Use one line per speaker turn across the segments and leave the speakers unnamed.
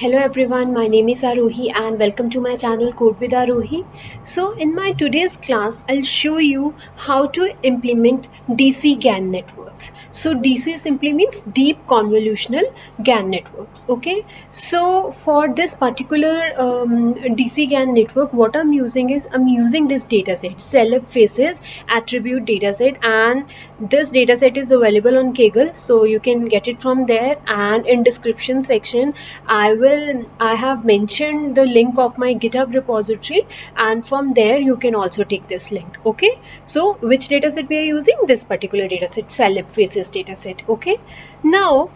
Hello everyone, my name is Aarohi and welcome to my channel Code with Aarohi. So in my today's class, I'll show you how to implement DC GAN networks. So DC simply means deep convolutional GAN networks. Okay. So for this particular um, DC GAN network, what I'm using is I'm using this dataset, Celeb Faces attribute dataset and this dataset is available on Kaggle. So you can get it from there and in description section, I will will I have mentioned the link of my github repository and from there you can also take this link okay? So which dataset we are using? This particular dataset celeb faces dataset okay? Now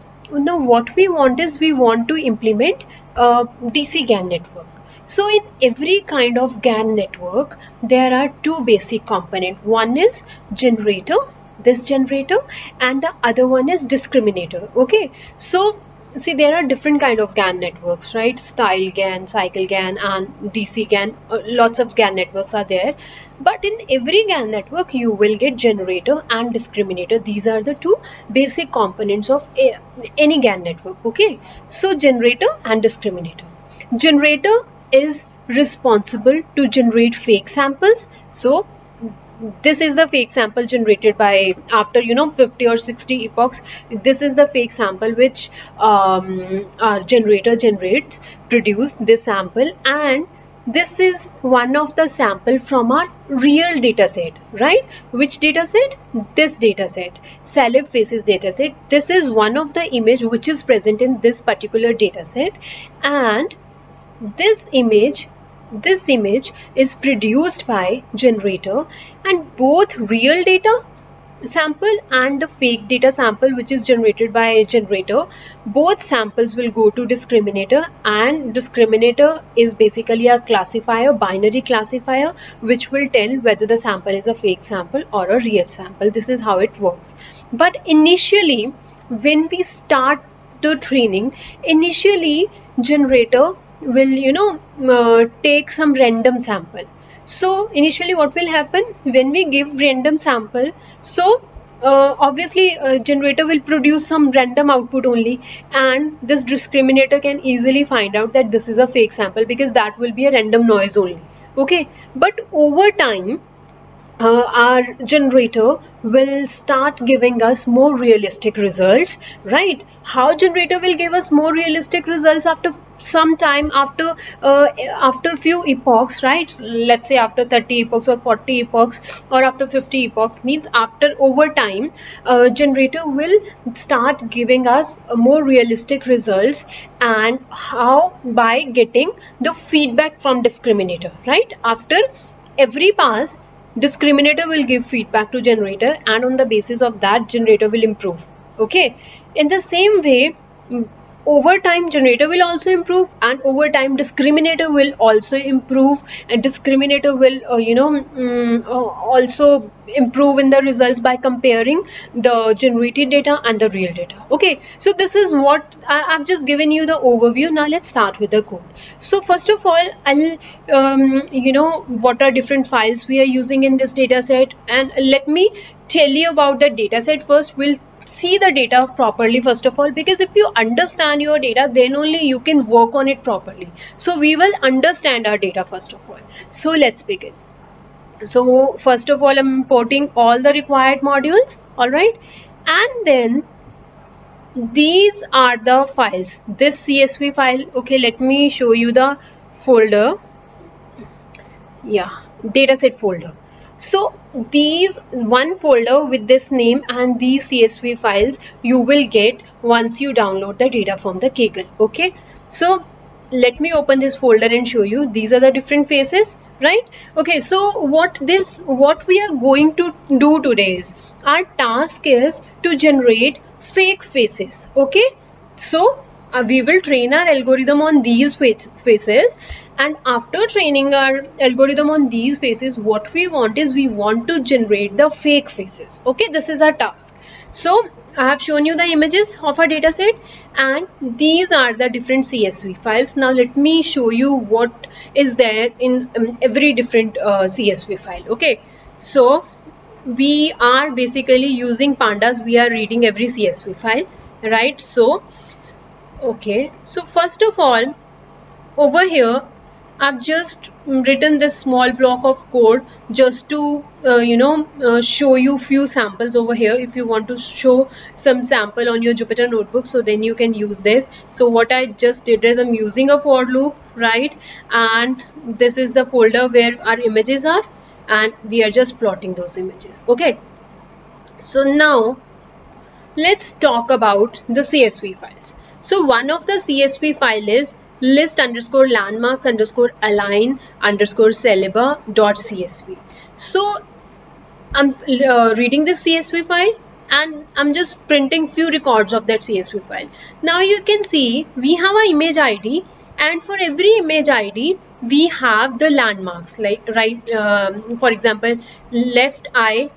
now what we want is we want to implement uh, a DC GAN network. So in every kind of GAN network there are two basic components one is generator this generator and the other one is discriminator okay? So see there are different kind of GAN networks right? Style GAN cycle GAN and DC GAN. Uh, lots of GAN networks are there. But in every GAN network you will get generator and discriminator. These are the two basic components of a, any GAN network okay? So generator and discriminator. Generator is responsible to generate fake samples. So this is the fake sample generated by after you know 50 or 60 epochs this is the fake sample which um, our generator generates produce this sample and this is one of the sample from our real data set right? Which data set this data set celeb faces data set this is one of the image which is present in this particular data set and this image this image is produced by generator and both real data sample and the fake data sample which is generated by a generator both samples will go to discriminator and discriminator is basically a classifier binary classifier which will tell whether the sample is a fake sample or a real sample. This is how it works. But initially when we start the training initially generator will you know uh, take some random sample. So initially what will happen? When we give random sample so uh, obviously uh, generator will produce some random output only and this discriminator can easily find out that this is a fake sample because that will be a random noise only. Okay? But over time uh, our generator will start giving us more realistic results right? How generator will give us more realistic results after some time after uh, after few epochs right? Let's say after 30 epochs or 40 epochs or after 50 epochs means after over time uh, generator will start giving us more realistic results and how? By getting the feedback from discriminator right? After every pass discriminator will give feedback to generator and on the basis of that generator will improve. Okay? In the same way over time generator will also improve and over time discriminator will also improve. And discriminator will uh, you know um, also improve in the results by comparing the generated data and the real data. Okay so this is what I, have just given you the overview. Now let's start with the code. So first of all I'll um, you know what are different files we are using in this data set and let me tell you about the data set first. We'll see the data properly first of all because if you understand your data then only you can work on it properly. So we will understand our data first of all. So let's begin. So first of all i'm importing all the required modules all right? And then these are the files. This csv file okay let me show you the folder. Yeah dataset folder so these one folder with this name and these csv files you will get once you download the data from the kaggle okay? So let me open this folder and show you. These are the different faces right? Okay so what this what we are going to do today is our task is to generate fake faces okay? So uh, we will train our algorithm on these faces and after training our algorithm on these faces what we want is we want to generate the fake faces okay this is our task so I have shown you the images of our dataset and these are the different CSV files. Now let me show you what is there in um, every different uh, CSV file. Okay, so we are basically using pandas. We are reading every CSV file, right? So okay so first of all over here I've just written this small block of code just to uh, you know uh, show you few samples over here. If you want to show some sample on your Jupyter notebook so then you can use this. So what I just did is I'm using a for loop right? And this is the folder where our images are and we are just plotting those images okay? So now let's talk about the CSV files so one of the CSV file is list underscore landmarks underscore align underscore dot csv so i'm uh, reading the csv file and i'm just printing few records of that csv file. Now you can see we have an image id and for every image id we have the landmarks like right um, for example left eye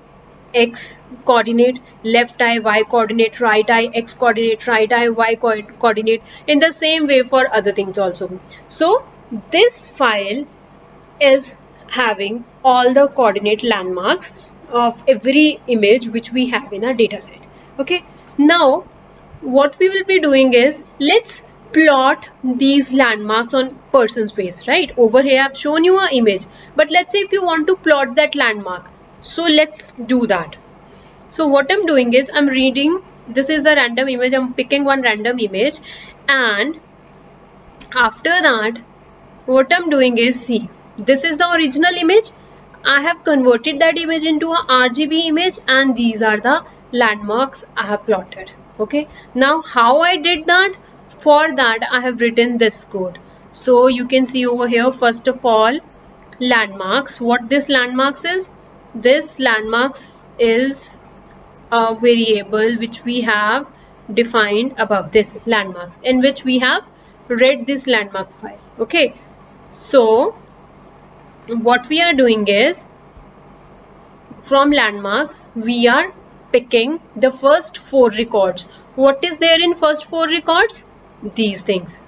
x coordinate left eye y coordinate right eye x coordinate right eye y co coordinate in the same way for other things also. So this file is having all the coordinate landmarks of every image which we have in our data set. Okay? Now what we will be doing is let's plot these landmarks on person's face right? Over here i've shown you an image but let's say if you want to plot that landmark so let's do that. So what i'm doing is i'm reading this is the random image i'm picking one random image and after that what i'm doing is see this is the original image. I have converted that image into a rgb image and these are the landmarks i have plotted. Okay? Now how i did that? For that i have written this code. So you can see over here first of all landmarks. What this landmarks is this landmarks is a variable which we have defined above this landmarks in which we have read this landmark file okay? So what we are doing is from landmarks we are picking the first four records. What is there in first four records? These things.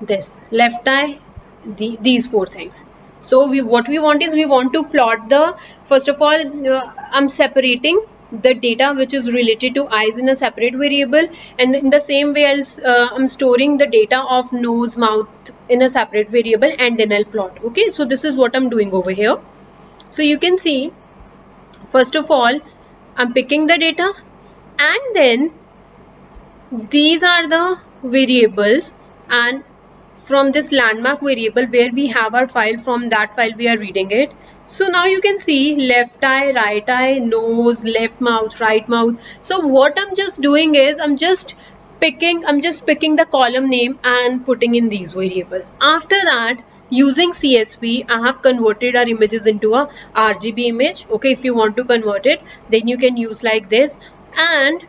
This left eye the, these four things so we what we want is we want to plot the first of all uh, i'm separating the data which is related to eyes in a separate variable and in the same way uh, i'm storing the data of nose mouth in a separate variable and then i'll plot. Okay? So this is what i'm doing over here. So you can see first of all i'm picking the data and then these are the variables and from this landmark variable where we have our file from that file we are reading it. So now you can see left eye right eye nose left mouth right mouth. So what i'm just doing is i'm just picking i'm just picking the column name and putting in these variables. After that using csv i have converted our images into a rgb image. Okay if you want to convert it then you can use like this. And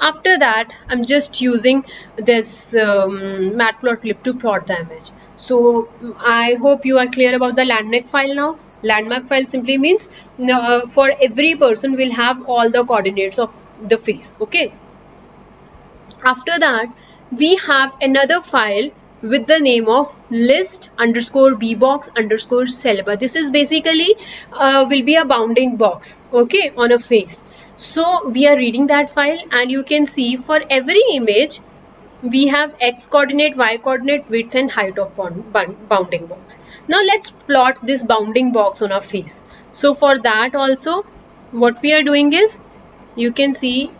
after that I'm just using this um, matplotlib to plot the image. So I hope you are clear about the landmark file now. Landmark file simply means uh, for every person we'll have all the coordinates of the face okay? After that we have another file with the name of list underscore bbox underscore this is basically uh, will be a bounding box okay on a face so we are reading that file and you can see for every image we have x coordinate y coordinate width and height of bounding box. Now let's plot this bounding box on our face. So for that also what we are doing is you can see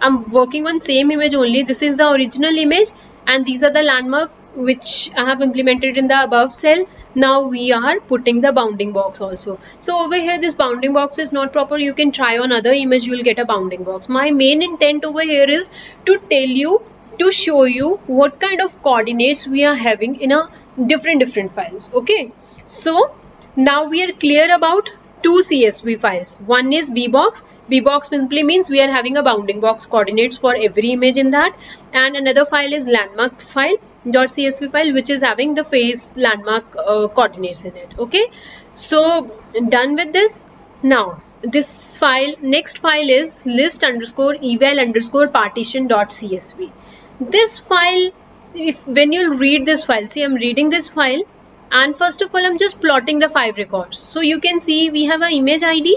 i'm working on same image only. This is the original image and these are the landmark which I have implemented in the above cell now we are putting the bounding box also. So over here this bounding box is not proper. You can try on other image you will get a bounding box. My main intent over here is to tell you to show you what kind of coordinates we are having in a different different files okay? So now we are clear about two CSV files. One is bbox bbox simply means we are having a bounding box coordinates for every image in that. And another file is landmark file .csv file which is having the face landmark uh, coordinates in it. Okay? So done with this. Now this file next file is list underscore eval underscore partition dot .csv this file if when you read this file see i'm reading this file and first of all i'm just plotting the five records. So you can see we have an image id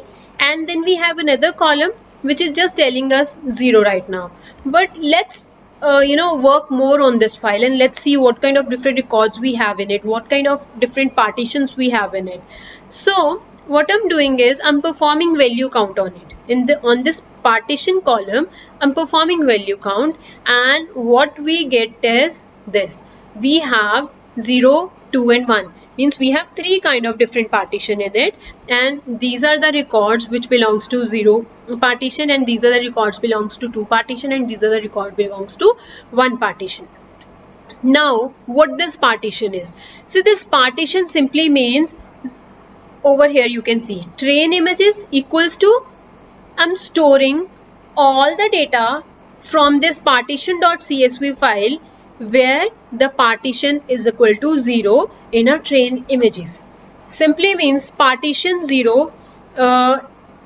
and then we have another column which is just telling us zero right now. But let's uh, you know work more on this file and let's see what kind of different records we have in it what kind of different partitions we have in it. So what I'm doing is I'm performing value count on it. In the on this partition column I'm performing value count and what we get is this. We have 0 2 and 1 means we have three kind of different partition in it. And these are the records which belongs to 0 partition and these are the records belongs to 2 partition and these are the record belongs to 1 partition. Now what this partition is? So this partition simply means over here you can see train images equals to I'm storing all the data from this partition.csv file where the partition is equal to 0 in our train images. Simply means partition 0 uh,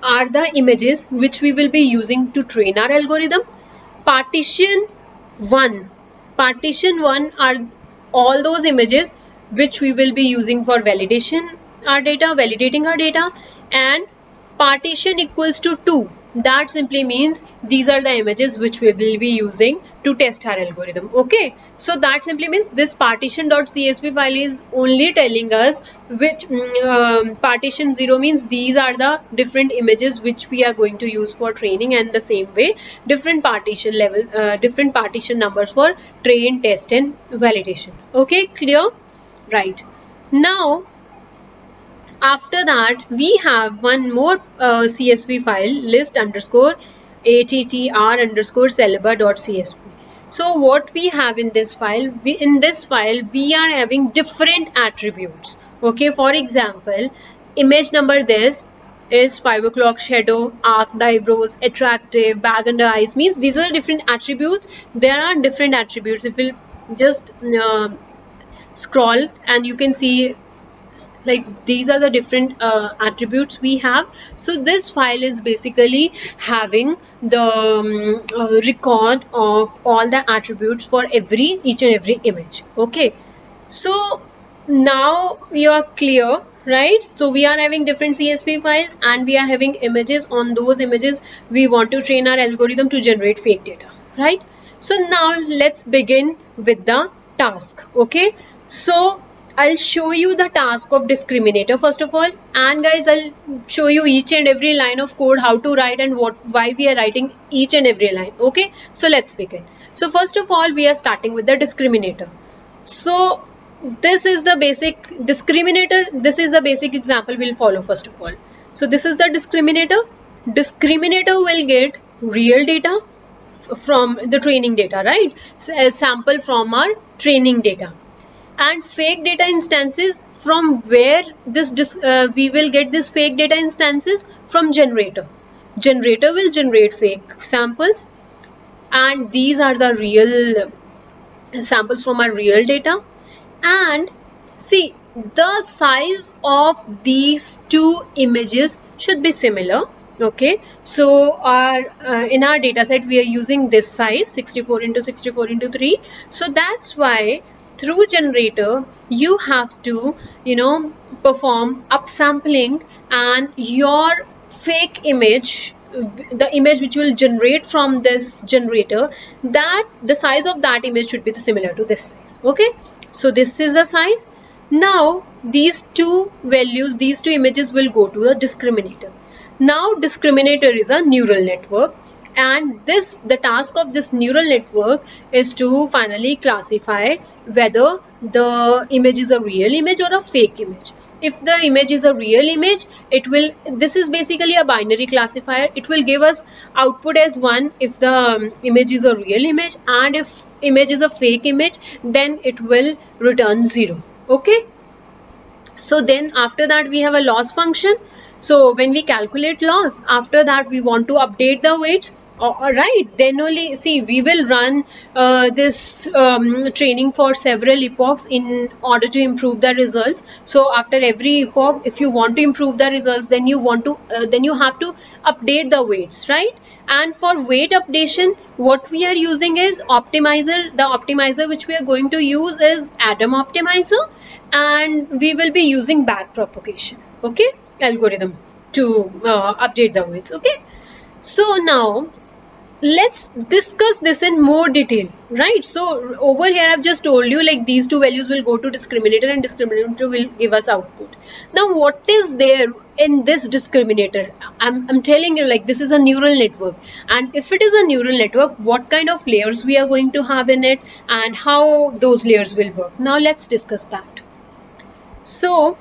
are the images which we will be using to train our algorithm. Partition 1. Partition 1 are all those images which we will be using for validation our data, validating our data and partition equals to 2 that simply means these are the images which we will be using to test our algorithm okay? So that simply means this partition.csv file is only telling us which um, partition 0 means these are the different images which we are going to use for training and the same way different partition level uh, different partition numbers for train test and validation okay? Clear? Right. Now after that we have one more uh, csv file list underscore attr underscore csv so what we have in this file we, in this file we are having different attributes. Okay for example image number this is 5 o'clock shadow arched eyebrows attractive bag under eyes means these are different attributes. There are different attributes. If you just uh, scroll and you can see like these are the different uh, attributes we have. So this file is basically having the um, uh, record of all the attributes for every each and every image. Okay. So now you are clear right? So we are having different csv files and we are having images. On those images we want to train our algorithm to generate fake data right? So now let's begin with the task. Okay. So I'll show you the task of discriminator first of all. And guys I'll show you each and every line of code how to write and what why we are writing each and every line okay? So let's begin. So first of all we are starting with the discriminator. So this is the basic discriminator this is the basic example we'll follow first of all. So this is the discriminator. Discriminator will get real data from the training data right? So a sample from our training data and fake data instances from where this uh, we will get this fake data instances from generator. Generator will generate fake samples and these are the real samples from our real data. And see the size of these two images should be similar okay? So our uh, in our data set we are using this size 64 into 64 into 3 so that's why through generator you have to you know perform upsampling and your fake image the image which will generate from this generator that the size of that image should be similar to this size okay? So this is the size. Now these two values these two images will go to the discriminator. Now discriminator is a neural network and this the task of this neural network is to finally classify whether the image is a real image or a fake image. If the image is a real image it will this is basically a binary classifier. It will give us output as 1 if the um, image is a real image and if image is a fake image then it will return 0 okay? So then after that we have a loss function. So when we calculate loss after that we want to update the weights all right. Then only see we will run uh, this um, training for several epochs in order to improve the results. So after every epoch if you want to improve the results then you want to uh, then you have to update the weights right? And for weight updation what we are using is optimizer. The optimizer which we are going to use is Adam optimizer and we will be using backpropagation okay? Algorithm to uh, update the weights okay? So now let's discuss this in more detail right? So over here i've just told you like these two values will go to discriminator and discriminator will give us output. Now what is there in this discriminator? I'm, I'm telling you like this is a neural network. And if it is a neural network what kind of layers we are going to have in it and how those layers will work? Now let's discuss that. So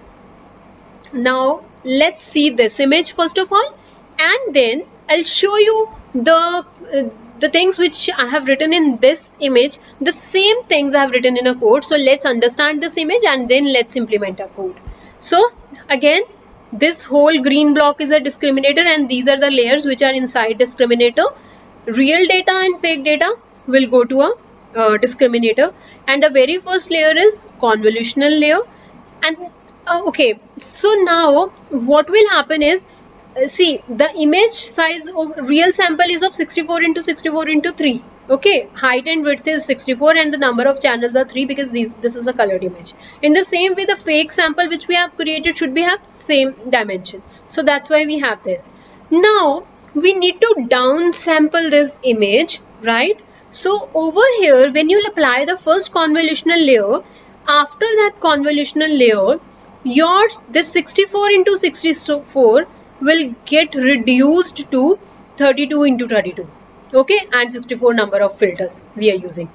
now let's see this image first of all and then I'll show you the uh, the things which I have written in this image the same things I have written in a code. So let's understand this image and then let's implement a code. So again this whole green block is a discriminator and these are the layers which are inside discriminator. Real data and fake data will go to a uh, discriminator. And the very first layer is convolutional layer. And uh, okay so now what will happen is Uh, see the image size of real sample is of 64 into 64 into 3 okay height and width is 64 and the number of channels are 3 because these, this is a colored image. In the same way the fake sample which we have created should be have same dimension. So that's why we have this. Now we need to downsample this image right? So over here when you apply the first convolutional layer after that convolutional layer your this 64 into 64 will get reduced to 32 into 32 okay? And 64 number of filters we are using.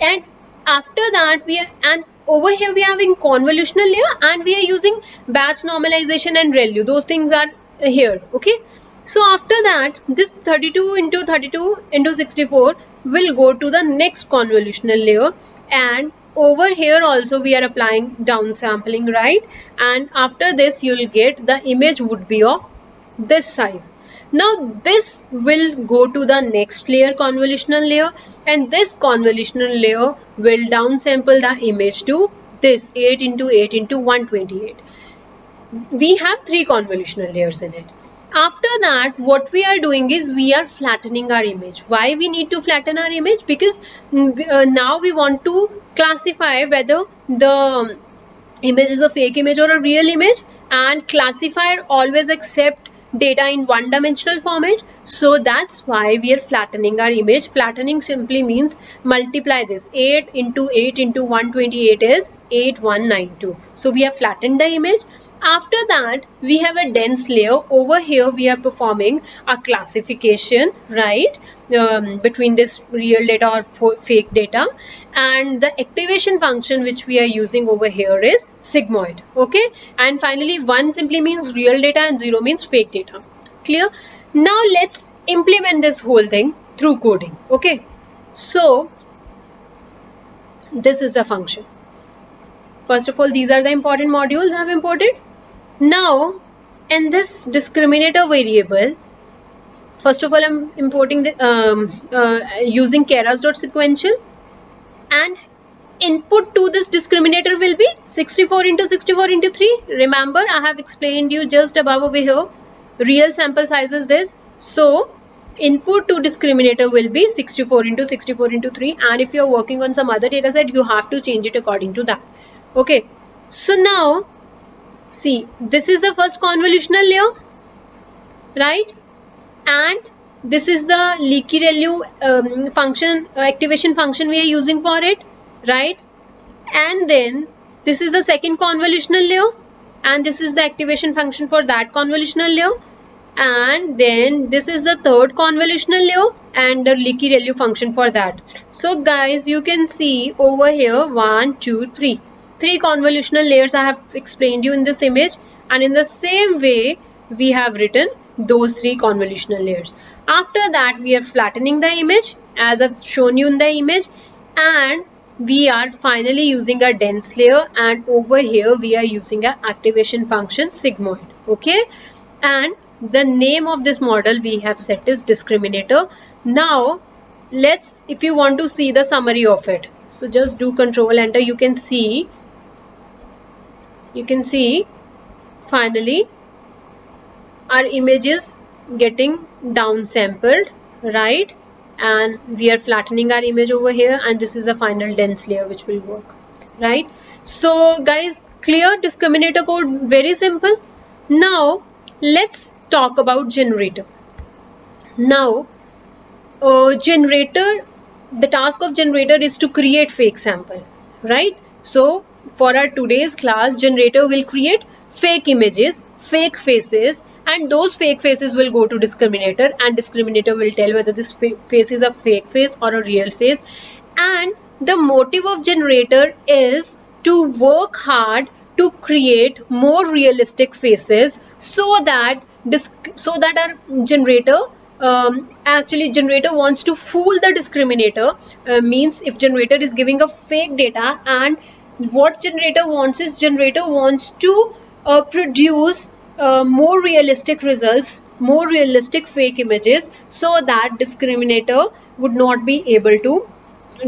And after that we are and over here we are having convolutional layer and we are using batch normalization and ReLU. Those things are here. Okay? So after that this 32 into 32 into 64 will go to the next convolutional layer and over here also we are applying downsampling right? And after this you will get the image would be of this size. Now this will go to the next layer convolutional layer and this convolutional layer will downsample the image to this 8 into 8 into 128 we have three convolutional layers in it after that what we are doing is we are flattening our image. Why we need to flatten our image? Because mm, uh, now we want to classify whether the image is a fake image or a real image and classifier always accept data in one dimensional format. So that's why we are flattening our image. Flattening simply means multiply this. 8 into 8 into 128 is 8192 so we have flattened the image after that we have a dense layer. Over here we are performing a classification right um, between this real data or fake data. And the activation function which we are using over here is sigmoid okay? And finally one simply means real data and zero means fake data. Clear? Now let's implement this whole thing through coding okay? So this is the function. First of all these are the important modules I have imported now in this discriminator variable first of all I'm importing the um, uh, using keras.sequential and input to this discriminator will be 64 into 64 into 3 remember I have explained you just above over here real sample size is this. So input to discriminator will be 64 into 64 into 3 and if you're working on some other data set you have to change it according to that. Okay. So now see this is the first convolutional layer right? And this is the leaky ReLU um, function uh, activation function we are using for it right? And then this is the second convolutional layer and this is the activation function for that convolutional layer. And then this is the third convolutional layer and the leaky ReLU function for that. So guys you can see over here one two three three convolutional layers I have explained you in this image and in the same way we have written those three convolutional layers. After that we are flattening the image as I've shown you in the image and we are finally using a dense layer and over here we are using an activation function sigmoid okay and the name of this model we have set is discriminator now let's if you want to see the summary of it so just do control enter you can see you can see finally our image is getting downsampled right? And we are flattening our image over here and this is the final dense layer which will work right? So guys clear discriminator code very simple. Now let's talk about generator. Now uh, generator the task of generator is to create fake sample right? So for our today's class generator will create fake images fake faces and those fake faces will go to discriminator and discriminator will tell whether this face is a fake face or a real face. And the motive of generator is to work hard to create more realistic faces so that so that our generator um, actually generator wants to fool the discriminator. Uh, means if generator is giving a fake data and what generator wants is generator wants to uh, produce uh, more realistic results more realistic fake images so that discriminator would not be able to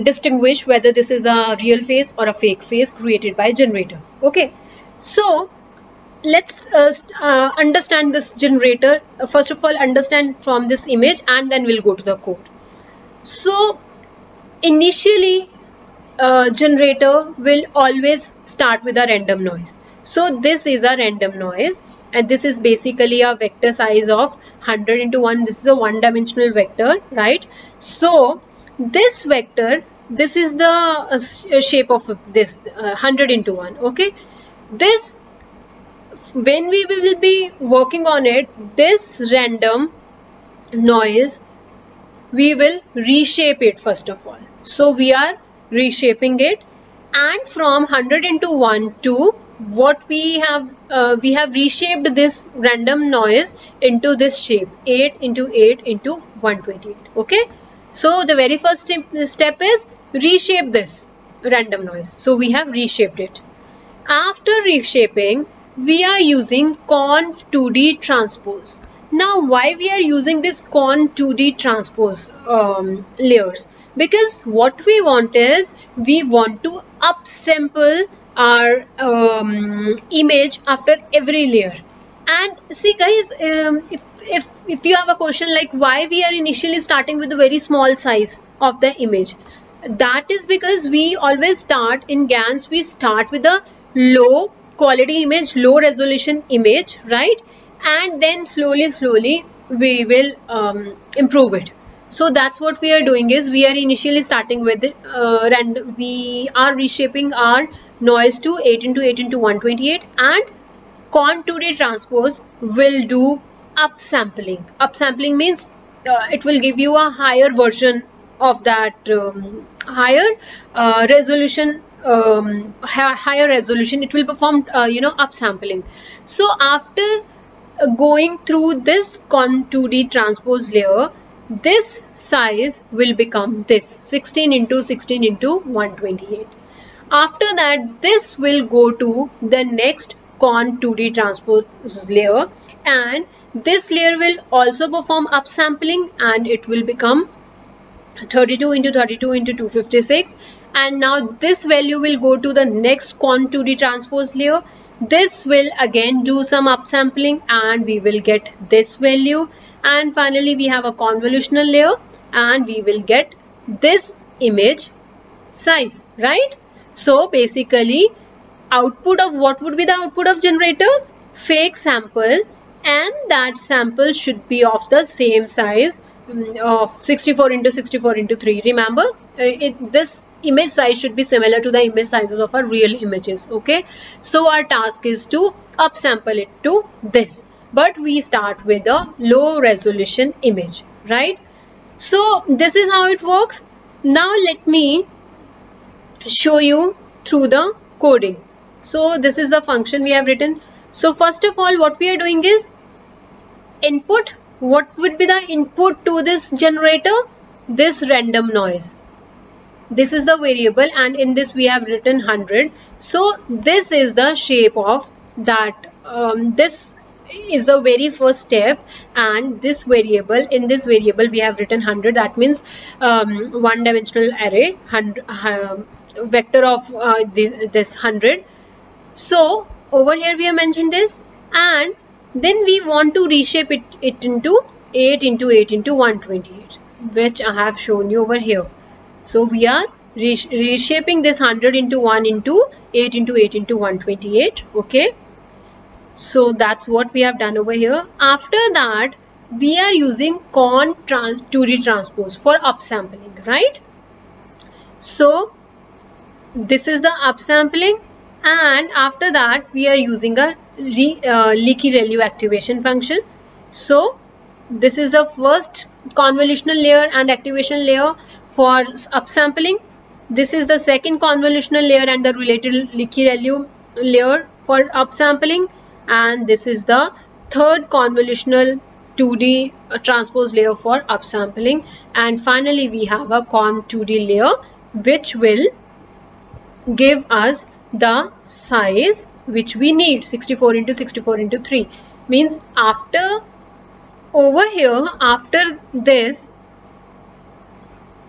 distinguish whether this is a real face or a fake face created by generator. Okay. So let's uh, uh, understand this generator. Uh, first of all understand from this image and then we'll go to the code. So initially uh, generator will always start with a random noise. So this is a random noise and this is basically a vector size of 100 into 1 this is a one dimensional vector right? So this vector this is the uh, shape of this uh, 100 into 1 okay? This when we will be working on it this random noise we will reshape it first of all. So we are reshaping it. And from 100 into 1 to what we have uh, we have reshaped this random noise into this shape 8 into 8 into 128 okay? So the very first step, is reshape this random noise. So we have reshaped it. After reshaping we are using conv 2d transpose. Now why we are using this conv 2d transpose um, layers because what we want is we want to upsample our um, image after every layer. And see guys um, if, if if you have a question like why we are initially starting with a very small size of the image that is because we always start in GANs we start with a low quality image low resolution image right? And then slowly slowly we will um, improve it so that's what we are doing is we are initially starting with it uh, and we are reshaping our noise to 8 into 8 into 128 and 2d transpose will do upsampling. Upsampling means uh, it will give you a higher version of that um, higher uh, resolution um, higher resolution. It will perform uh, you know upsampling. So after uh, going through this conv 2d transpose layer this size will become this 16 into 16 into 128 after that this will go to the next conv 2d transpose layer and this layer will also perform upsampling and it will become 32 into 32 into 256 and now this value will go to the next conv 2d transpose layer. This will again do some upsampling and we will get this value and finally we have a convolutional layer and we will get this image size right? So basically output of what would be the output of generator? Fake sample and that sample should be of the same size mm, of 64 into 64 into 3 remember uh, it, this image size should be similar to the image sizes of our real images okay? So our task is to upsample it to this but we start with a low resolution image right? So this is how it works. Now let me show you through the coding. So this is the function we have written. So first of all what we are doing is input. What would be the input to this generator? This random noise. This is the variable and in this we have written 100 so this is the shape of that um, this is the very first step and this variable in this variable we have written 100 that means um, one dimensional array 100 uh, vector of uh, this, this 100 so over here we have mentioned this and then we want to reshape it, it into 8 into 8 into 128 which I have shown you over here. So we are reshaping this 100 into 1 into 8 into 8 into 128 okay so that's what we have done over here after that we are using con trans 2D transpose for upsampling, right? So this is the upsampling and after that we are using a uh, leaky ReLU activation function. So this is the first convolutional layer and activation layer for upsampling. This is the second convolutional layer and the related leaky ReLU layer for upsampling and this is the third convolutional 2D uh, transpose layer for upsampling. And finally we have a con 2D layer which will give us the size which we need 64 into 64 into 3 means after over here after this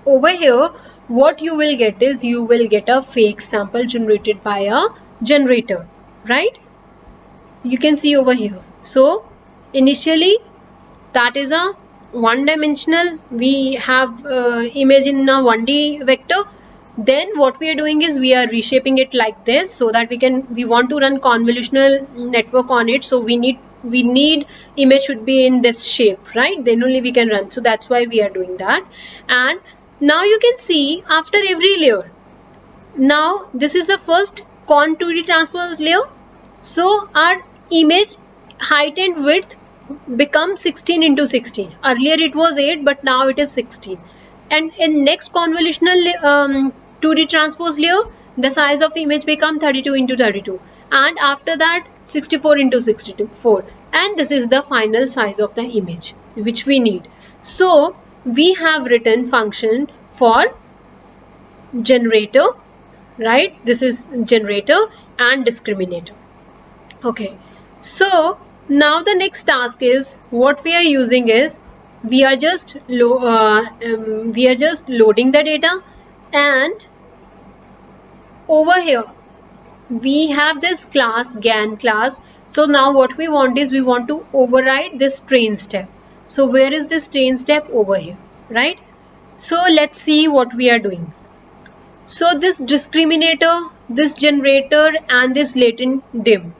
over here what you will get is you will get a fake sample generated by a generator right you can see over here. So initially that is a one dimensional we have uh, image in a 1d vector. Then what we are doing is we are reshaping it like this so that we can we want to run convolutional network on it. So we need we need image should be in this shape right? Then only we can run. So that's why we are doing that. And now you can see after every layer. Now this is the first con 2d transpose layer. So our image height and width become 16 into 16 earlier it was 8 but now it is 16 and in next convolutional um, 2d transpose layer the size of image become 32 into 32 and after that 64 into 64 and this is the final size of the image which we need. So we have written function for generator right? This is generator and discriminator. Okay so now the next task is what we are using is we are just uh, um, we are just loading the data and over here we have this class GAN class. So now what we want is we want to override this train step. So where is this train step? Over here right? So let's see what we are doing. So this discriminator this generator and this latent dim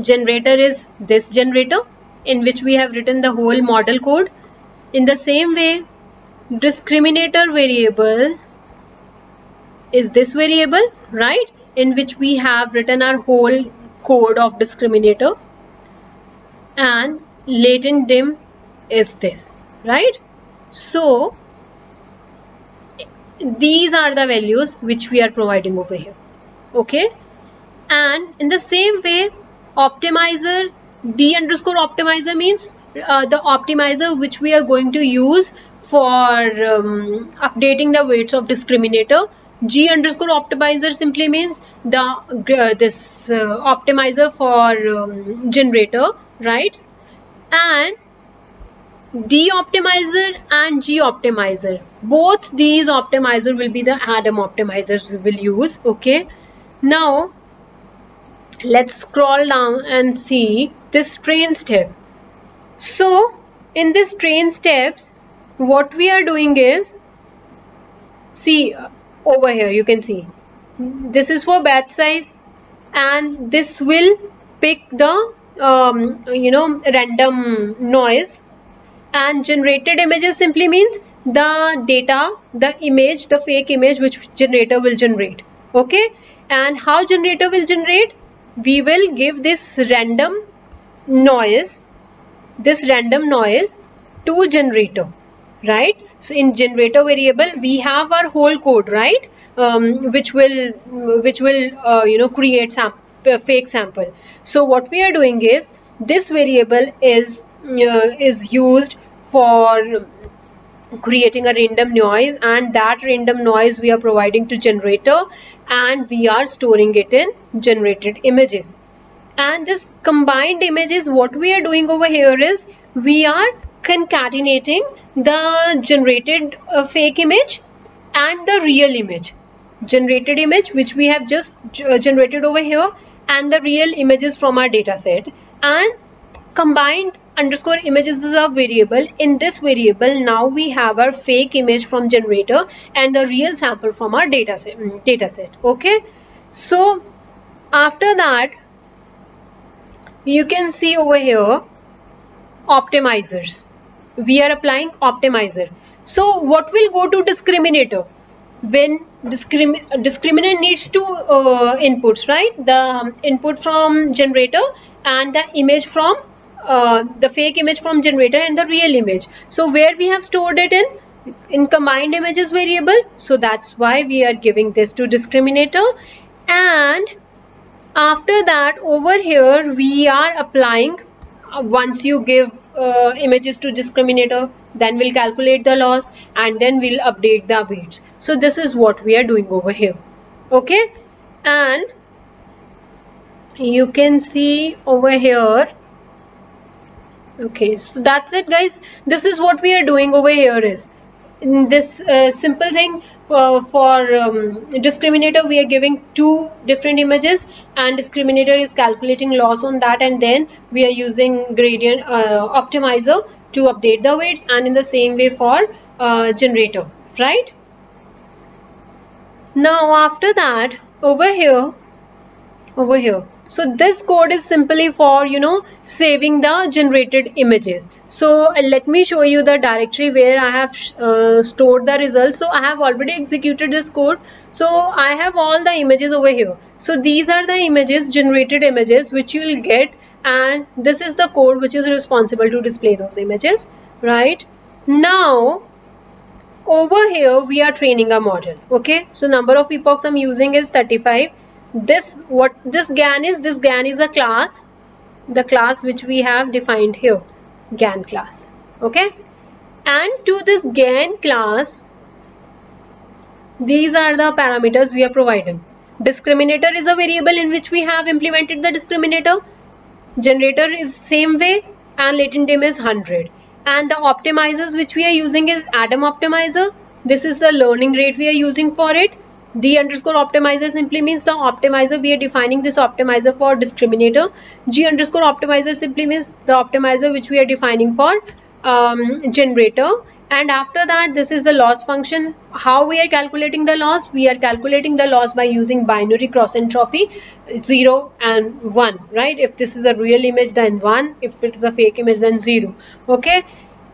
generator is this generator in which we have written the whole model code. In the same way, discriminator variable is this variable, right? In which we have written our whole code of discriminator and latent dim is this, right? So, these are the values which we are providing over here, okay? And in the same way, optimizer d underscore optimizer means uh, the optimizer which we are going to use for um, updating the weights of discriminator. G underscore optimizer simply means the uh, this uh, optimizer for um, generator right? And d optimizer and g optimizer. Both these optimizer will be the adam optimizers we will use okay? Now let's scroll down and see this train step. So in this train steps what we are doing is see over here you can see. This is for batch size and this will pick the um, you know random noise. And generated images simply means the data the image the fake image which generator will generate. Okay? And how generator will generate we will give this random noise this random noise to generator right? So in generator variable we have our whole code right? Um, which will which will uh, you know create some uh, fake sample. So what we are doing is this variable is uh, is used for creating a random noise and that random noise we are providing to generator and we are storing it in generated images. And this combined images what we are doing over here is we are concatenating the generated uh, fake image and the real image. Generated image which we have just uh, generated over here and the real images from our data set and combined underscore images is a variable. In this variable now we have our fake image from generator and the real sample from our data set, data set okay? So after that you can see over here optimizers. We are applying optimizer. So what will go to discriminator? When discrim discriminant needs two uh, inputs right? The input from generator and the image from uh, the fake image from generator and the real image. So where we have stored it in in combined images variable so that's why we are giving this to discriminator. And after that over here we are applying uh, once you give uh, images to discriminator then we'll calculate the loss and then we'll update the weights. So this is what we are doing over here. Okay? And you can see over here okay so that's it guys. This is what we are doing over here is this uh, simple thing uh, for um, discriminator we are giving two different images and discriminator is calculating loss on that and then we are using gradient uh, optimizer to update the weights and in the same way for uh, generator right? Now after that over here over here so this code is simply for you know saving the generated images. So uh, let me show you the directory where I have uh, stored the results. So I have already executed this code. So I have all the images over here. So these are the images generated images which you will get. And this is the code which is responsible to display those images right? Now over here we are training a model okay? So number of epochs i'm using is 35 this what this GAN is this GAN is a class the class which we have defined here GAN class okay? And to this GAN class these are the parameters we are providing. Discriminator is a variable in which we have implemented the discriminator. Generator is same way and latent dim is 100 and the optimizers which we are using is Adam optimizer. This is the learning rate we are using for it d underscore optimizer simply means the optimizer we are defining this optimizer for discriminator. G underscore optimizer simply means the optimizer which we are defining for um, generator. And after that this is the loss function. How we are calculating the loss? We are calculating the loss by using binary cross entropy 0 and 1 right? If this is a real image then 1 if it is a fake image then 0 okay?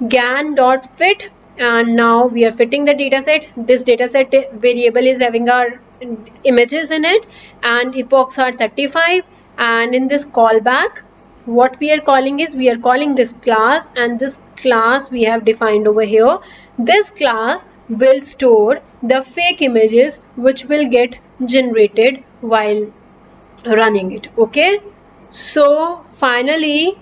Gan dot fit and now we are fitting the data set. This data set variable is having our images in it and epochs are 35 and in this callback what we are calling is we are calling this class and this class we have defined over here. This class will store the fake images which will get generated while running it. Okay? So finally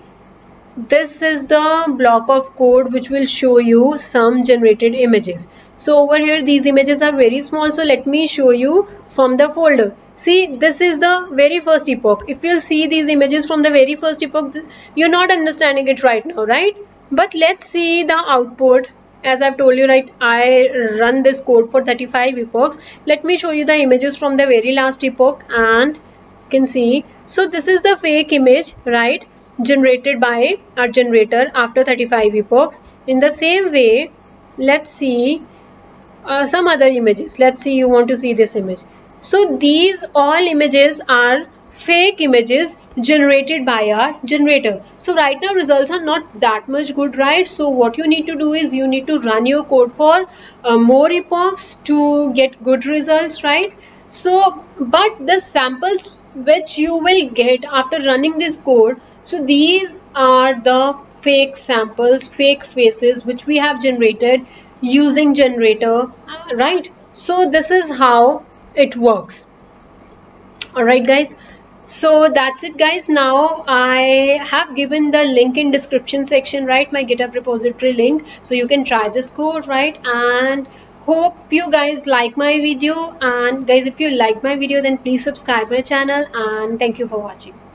this is the block of code which will show you some generated images. So over here these images are very small. So let me show you from the folder. See this is the very first epoch. If you'll see these images from the very first epoch you're not understanding it right now right? But let's see the output. As I've told you right I run this code for 35 epochs. Let me show you the images from the very last epoch and you can see. So this is the fake image right generated by our generator after 35 epochs. In the same way let's see uh, some other images. Let's see you want to see this image. So these all images are fake images generated by our generator. So right now results are not that much good right? So what you need to do is you need to run your code for uh, more epochs to get good results right? So but the samples which you will get after running this code so these are the fake samples, fake faces which we have generated using generator, uh, right? So this is how it works. Alright guys. So that's it guys. Now I have given the link in description section, right? My GitHub repository link. So you can try this code, right? And hope you guys like my video and guys if you like my video then please subscribe my channel and thank you for watching